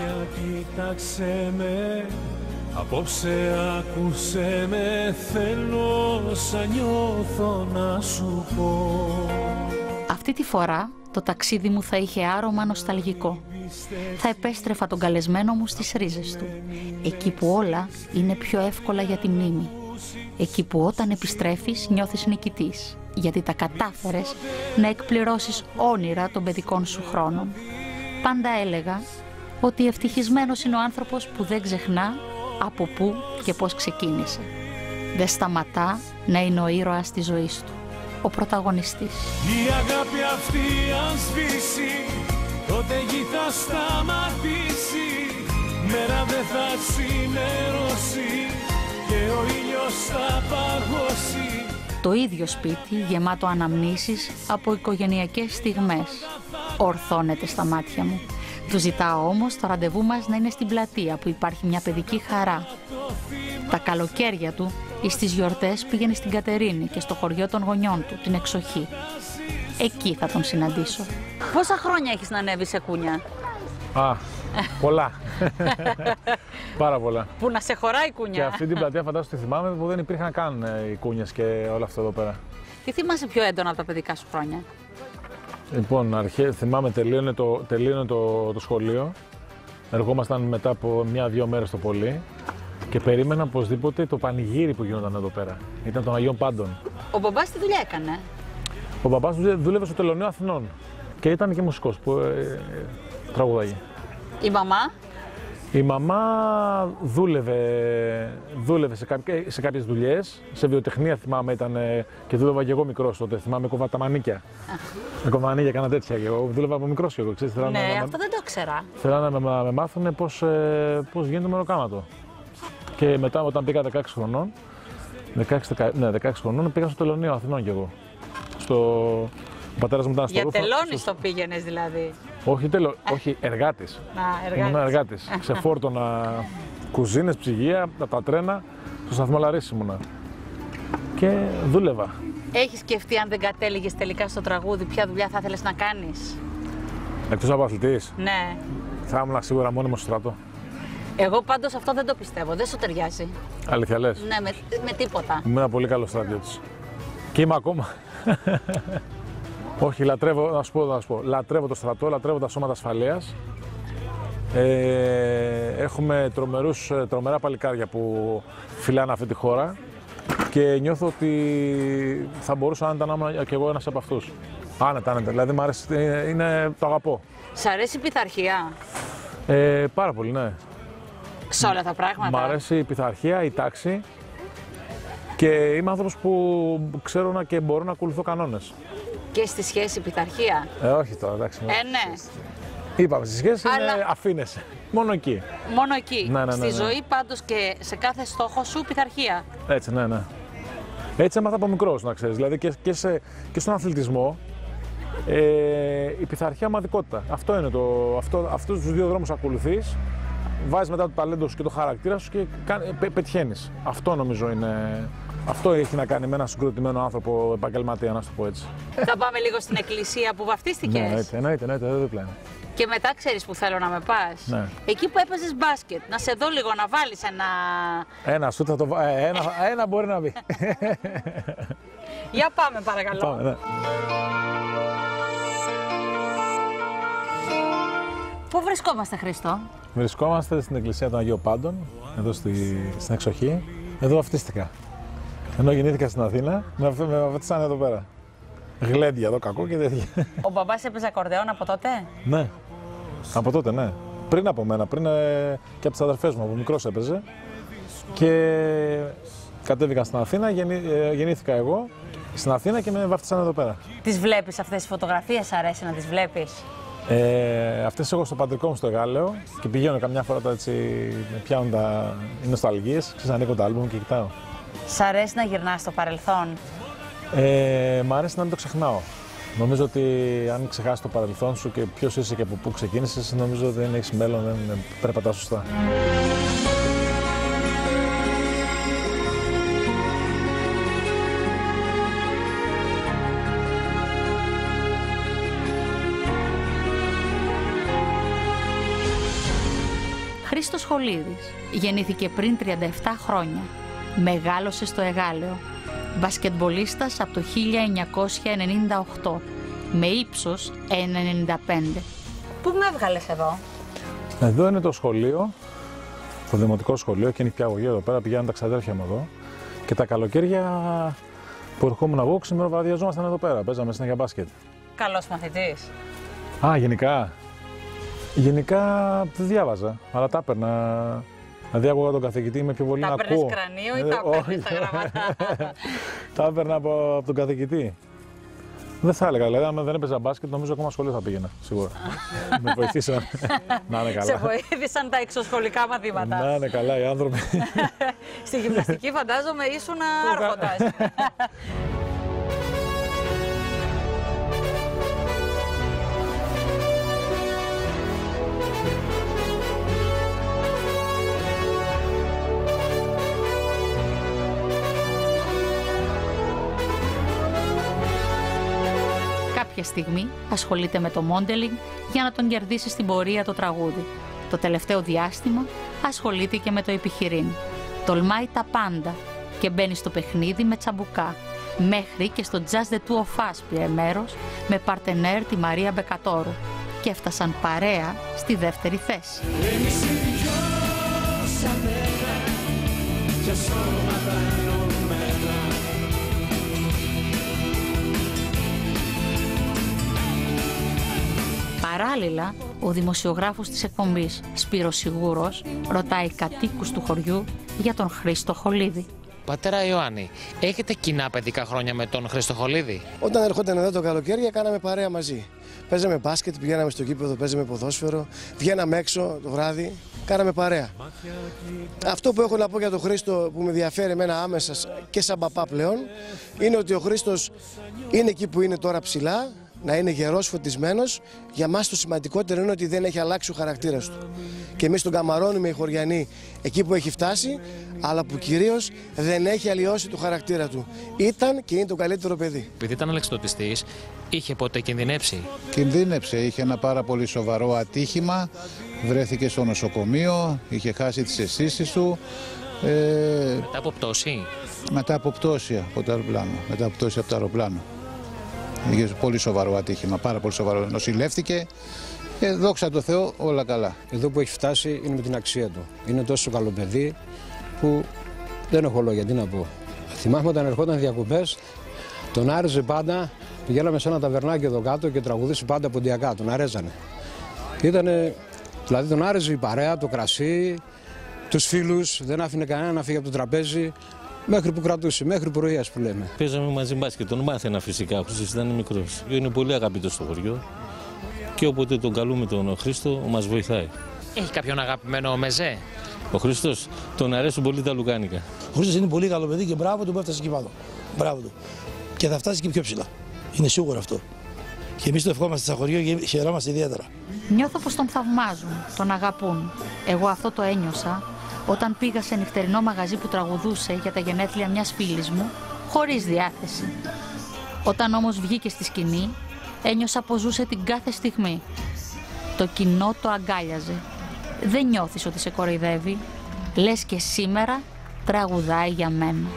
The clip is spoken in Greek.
μάτια κοίταξε με Απόψε άκουσε με θέλω σαν νιώθω να σου πω Αυτή τη φορά το ταξίδι μου θα είχε άρωμα νοσταλγικό. Θα επέστρεφα τον καλεσμένο μου στις ρίζες του. Εκεί που όλα είναι πιο εύκολα για τη μνήμη. Εκεί που όταν επιστρέφεις νιώθεις νικητής. Γιατί τα κατάφερες να εκπληρώσεις όνειρα των παιδικών σου χρόνων. Πάντα έλεγα ότι ευτυχισμένος είναι ο άνθρωπος που δεν ξεχνά από πού και πώς ξεκίνησε. Δεν σταματά να είναι ο ήρωας της ζωής του ο πρωταγωνιστής. Η αγάπη αυτή αν σβήσει, τότε γη θα σταματήσει. Μέρα δεν θα ξημερώσει και ο ήλιος θα παγώσει. Το ίδιο σπίτι γεμάτο αναμνήσεις από οικογενειακές στιγμές ορθώνεται στα μάτια μου. Του ζητάω όμως το ραντεβού μας να είναι στην πλατεία που υπάρχει μια παιδική χαρά. Τα καλοκαίρια του ή στις γιορτές πήγαινε στην Κατερίνη και στο χωριό των γονιών του, την Εξοχή. Εκεί θα τον συναντήσω. Πόσα χρόνια έχεις να ανέβεις σε κούνια; Α, πολλά. Πάρα πολλά. Που να σε χωράει η κούνια. Και αυτή την πλατεία φαντάζομαι τη θυμάμαι που δεν υπήρχαν καν ε, οι κούνιες και όλα αυτά εδώ πέρα. Τι θυμάσαι πιο έντονα από τα παιδικά σου χρόνια; Λοιπόν, αρχέ, θυμάμαι τελείωνε το, τελείωνε το, το σχολείο. Ερχόμασταν μετά από μια-δύο μέρες το πολύ και περίμενα οπωσδήποτε το πανηγύρι που γινόταν εδώ πέρα. Ήταν των Αγίων Πάντων. Ο μπαμπάς τι δουλειά έκανε; Ο μπαμπάς δούλευε στο Τελωνίο Αθηνών και ήταν και μουσικός που ε, ε, τραγουδάγε. Η μαμά; Η μαμά δούλευε, δούλευε σε, κάποιες, σε κάποιες δουλειές, σε βιοτεχνία θυμάμαι ήταν και δούλευα και εγώ μικρός τότε, θυμάμαι κόβα τα μανίκια. Με κομμανίκια, κάνα τέτοια και εγώ, δούλευα από μικρός και εγώ, ξέρεις. Ναι, να, αυτό δεν το ξέρα. Θέλανε να με, με μάθουν πώς, ε, πώς γίνεται μεροκάματο. Και μετά όταν πήγα 16 χρονών, 16, ναι, 16 χρονών πήγα στο τελωνίο Αθηνών κι εγώ. Στο... Ο πατέρας μου ήταν στο Για τελώνεις το πήγαινες δηλαδή. Όχι, τελο... όχι εργάτη. εργάτης. Ήμουν εργάτη. Ξεφόρτωνα κουζίνες, ψυγεία, τα τρένα. Στο σταθμό Λαρίση ήμουνα. Και δούλευα. Έχεις σκεφτεί αν δεν κατέληγες τελικά στο τραγούδι, ποια δουλειά θα ήθελες να κάνεις; Εκτός από αθλητής. Ναι. Θα ήμουν σίγουρα μόνιμος στο στρατό. Εγώ πάντως αυτό δεν το πιστεύω. Δεν σου ταιριάζει. Αλήθεια λες; Ναι, με, με τίποτα. Είμαι ένα πολύ καλό στρατιώτης. Και είμαι ακόμα. Όχι, λατρεύω, να σου πω, να σου πω, λατρεύω το στρατό, λατρεύω τα σώματα ασφαλείας. Ε, έχουμε τρομερούς, τρομερά παλικάρια που φυλάνε αυτή τη χώρα και νιώθω ότι θα μπορούσα άνετα να ήμουν και εγώ ένας από αυτούς. Άνετα, άνετα. Δηλαδή, μου αρέσει, είναι, είναι, το αγαπώ. Σ' αρέσει η πειθαρχία; Ε, πάρα πολύ, ναι. Σε όλα τα πράγματα; Μ' αρέσει η πειθαρχία, η τάξη και είμαι άνθρωπος που ξέρω να και μπορώ να ακολουθώ κανόνες. Και στη σχέση πειθαρχία; Ε, όχι τώρα, εντάξει. Ε, ναι. Είπαμε, στη σχέση Αλλά... είναι αφήνεσαι. Μόνο εκεί. Μόνο εκεί. Ναι, ναι, ναι, στη ναι. ζωή πάντως και σε κάθε στόχο σου πειθαρχία. Έτσι, ναι, ναι. Έτσι έμαθα από μικρός, να ξέρεις. Δηλαδή και, και, σε, και στον αθλητισμό ε, η πειθαρχία ομαδικότητα. Αυτό είναι το. Αυτό, αυτούς τους δύο δρόμους ακολουθείς, βάζεις μετά το ταλέντο σου και το χαρακτήρα σου και πε, πετυχαίνεις. Αυτό νομίζω είναι. Αυτό έχει να κάνει με ένα συγκροτημένο άνθρωπο επαγγελματία, να σου το πω έτσι. Θα πάμε λίγο στην εκκλησία που βαφτίστηκες. Ναι, εννοείται, εννοείται, εννοείται, εδώ δίπλα είναι. Και μετά ξέρεις που θέλω να με πας. Ναι. Εκεί που έπαιζες μπάσκετ. Να σε δω λίγο να βάλεις ένα... Ένα σου θα το βα- ε, ένα, ένα μπορεί να μπει. Για πάμε παρακαλώ. Πάμε, ναι. Πού βρισκόμαστε Χρήστο; Βρισκόμαστε στην εκκλησία των Αγίων Πάντων, εδώ στη, στην εξοχή. Εδώ βαφτίστηκα. Ενώ γεννήθηκα στην Αθήνα, με, βαφ- με βαφτίσανε εδώ πέρα. Γλέντια εδώ, κακό και τέτοια. Ο μπαμπάς έπαιζε ακορδεόν από τότε; ναι. Από τότε, ναι. Πριν από μένα, πριν ε, και από τις αδερφές μου, από μικρός έπαιζε. Και κατέβηκα στην Αθήνα, γεννή, ε, γεννήθηκα εγώ στην Αθήνα και με βάφτισαν εδώ πέρα. Τις βλέπεις αυτές τις φωτογραφίες, αρέσει να τις βλέπεις; Ε, αυτές έχω στο πατρικό μου στο Εγάλεο και πηγαίνω καμιά φορά τα έτσι, με πιάνουν τα οι νοσταλγίες, ξέρεις, ανοίγω το άλμπουμ και κοιτάω. Σ' αρέσει να γυρνάς στο παρελθόν; Ε, μ' αρέσει να μην το ξεχνάω. Νομίζω ότι αν ξεχάσεις το παρελθόν σου και ποιος είσαι και από πού ξεκίνησες, νομίζω ότι δεν έχεις μέλλον, δεν περπατάς σωστά. Χρήστος Χολίδης γεννήθηκε πριν 37 χρόνια. Μεγάλωσε στο Εγάλεο. Μπασκετμπολίστας από το 1998 με ύψος 1,95. Πού με έβγαλες εδώ; Εδώ είναι το σχολείο, το δημοτικό σχολείο και είναι πια αγωγή εδώ πέρα. Πηγαίνουν τα ξαδέρφια μου εδώ. Και τα καλοκαίρια που ερχόμουν εγώ, ξημεροβραδιαζόμασταν εδώ πέρα. Παίζαμε συνέχεια μπάσκετ. Καλός μαθητής. Α, γενικά. Γενικά δεν διάβαζα, αλλά τα έπαιρνα. Δηλαδή, άκουγα τον καθηγητή με πιο πολύ Τα να παίρνεις ακούω. κρανίο ή Ε, τα όχι. παίρνεις στα γραμματά. Τα έπαιρνα από, από τον καθηγητή. Δεν θα έλεγα, δηλαδή, αν δεν έπαιζα μπάσκετ, νομίζω ακόμα σχολείο θα πήγαινα. Σίγουρα. με βοηθήσαν. να είναι Σε καλά. βοήθησαν τα εξωσχολικά μαθήματα. να είναι καλά οι άνθρωποι. Στη γυμναστική φαντάζομαι ήσουν άρχοντας. Κάποια στιγμή ασχολείται με το μόντελινγκ για να τον κερδίσει στην πορεία το τραγούδι. Το τελευταίο διάστημα ασχολείται και με το επιχειρήν. Τολμάει τα πάντα και μπαίνει στο παιχνίδι με τσαμπουκά. Μέχρι και στο Just the Two of Us πήρε μέρος με παρτενέρ τη Μαρία Μπεκατόρου και έφτασαν παρέα στη δεύτερη θέση. Παράλληλα, ο δημοσιογράφος της εκπομπής Σπύρος Σιγούρος ρωτάει κατοίκους του χωριού για τον Χρήστο Χολίδη. Πατέρα Ιωάννη, έχετε κοινά παιδικά χρόνια με τον Χριστοχολίδη. Όταν ερχόταν εδώ το καλοκαίρι, κάναμε παρέα μαζί. Παίζαμε μπάσκετ, πηγαίναμε στο κήπεδο, παίζαμε ποδόσφαιρο, βγαίναμε έξω το βράδυ, κάναμε παρέα. Αυτό που έχω να πω για τον Χρήστο που με ενδιαφέρει εμένα άμεσα και σαν παπά πλέον, είναι ότι ο Χρήστος είναι εκεί που είναι τώρα ψηλά, να είναι γερός, φωτισμένος. Για μας το σημαντικότερο είναι ότι δεν έχει αλλάξει ο χαρακτήρας του. Και εμείς τον καμαρώνουμε οι χωριανοί εκεί που έχει φτάσει, αλλά που κυρίως δεν έχει αλλοιώσει το χαρακτήρα του. Ήταν και είναι το καλύτερο παιδί. Επειδή ήταν αλεξιτοτιστή, είχε ποτέ κινδυνεύσει. Κινδύνεψε, είχε ένα πάρα πολύ σοβαρό ατύχημα, βρέθηκε στο νοσοκομείο, είχε χάσει τις αισθήσεις του ε, Μετά από πτώση; μετά από πτώση από το αεροπλάνο. Μετά από πτώση από το αεροπλάνο. Είχε πολύ σοβαρό ατύχημα, πάρα πολύ σοβαρό. Νοσηλεύτηκε και δόξα τω Θεώ όλα καλά. Εδώ που έχει φτάσει είναι με την αξία του. Είναι τόσο καλό παιδί που δεν έχω λόγια, τι να πω. Θυμάμαι όταν ερχόταν διακοπές, τον άρεσε πάντα. Πηγαίναμε σε ένα ταβερνάκι εδώ κάτω και τραγουδήσει πάντα ποντιακά. Τον αρέζανε. Ήτανε, δηλαδή τον άρεσε η παρέα, το κρασί, τους φίλους. Δεν άφηνε κανένα να φύγει από το τραπέζι. Μέχρι που κρατούσε, μέχρι πρωία που λέμε. Παίζαμε μαζί μπάσκετ, τον μάθαινα φυσικά, ο Χρήστος ήταν μικρός. Είναι πολύ αγαπητός στο χωριό και όποτε τον καλούμε τον Χρήστο μας βοηθάει. Έχει κάποιον αγαπημένο μεζέ; Ο Χρήστος τον αρέσουν πολύ τα λουκάνικα. Ο Χρήστος είναι πολύ καλό παιδί και μπράβο του που έφτασε εκεί πάνω. Μπράβο του. Και θα φτάσει και πιο ψηλά. Είναι σίγουρο αυτό. Και εμείς το ευχόμαστε στα χωριό και χαιρόμαστε ιδιαίτερα. Νιώθω πως τον θαυμάζουν, τον αγαπούν. Εγώ αυτό το ένιωσα όταν πήγα σε νυχτερινό μαγαζί που τραγουδούσε για τα γενέθλια μιας φίλης μου, χωρίς διάθεση. Όταν όμως βγήκε στη σκηνή, ένιωσα πως ζούσε την κάθε στιγμή. Το κοινό το αγκάλιαζε. Δεν νιώθεις ότι σε κοροϊδεύει. Λες και σήμερα τραγουδάει για μένα.